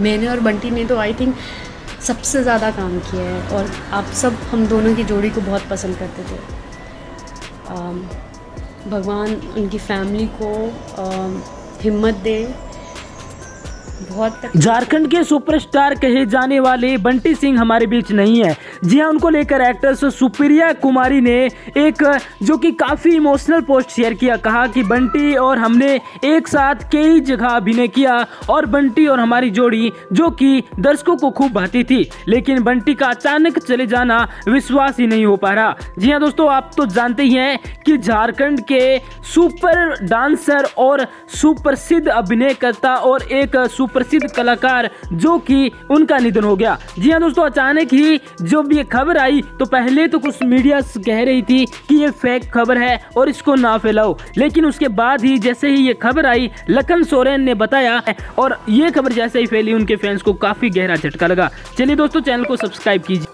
मैंने और बंटी ने तो आई थिंक सबसे ज़्यादा काम किया है और आप सब, हम दोनों की जोड़ी को बहुत पसंद करते थे। भगवान उनकी फैमिली को हिम्मत दे बहुत झारखंड के सुपरस्टार कहे जाने वाले बंटी सिंह हमारे बीच नहीं है। जी हाँ उनको लेकर एक्ट्रेस सुप्रिया कुमारी ने एक, जो कि काफ़ी इमोशनल पोस्ट शेयर किया। कहा कि बंटी और हमने एक साथ कई जगह अभिनय किया, और बंटी और हमारी जोड़ी, जो कि दर्शकों को खूब भाती थी। लेकिन बंटी का अचानक चले जाना विश्वास ही नहीं हो पा रहा। जी हाँ दोस्तों, आप तो जानते ही हैं कि झारखंड के सुपर डांसर और सुप्रसिद्ध अभिनयकर्ता और एक सुप्रसिद्ध कलाकार जो कि उनका निधन हो गया। जी हाँ दोस्तों, अचानक ही जब ये खबर आई तो पहले तो कुछ मीडिया कह रही थी कि ये फेक खबर है और इसको ना फैलाओ। लेकिन उसके बाद ही जैसे ही ये खबर आई, लखन सोरेन ने बताया और ये खबर जैसे ही फैली, उनके फैंस को काफ़ी गहरा झटका लगा। चलिए दोस्तों चैनल को सब्सक्राइब कीजिए।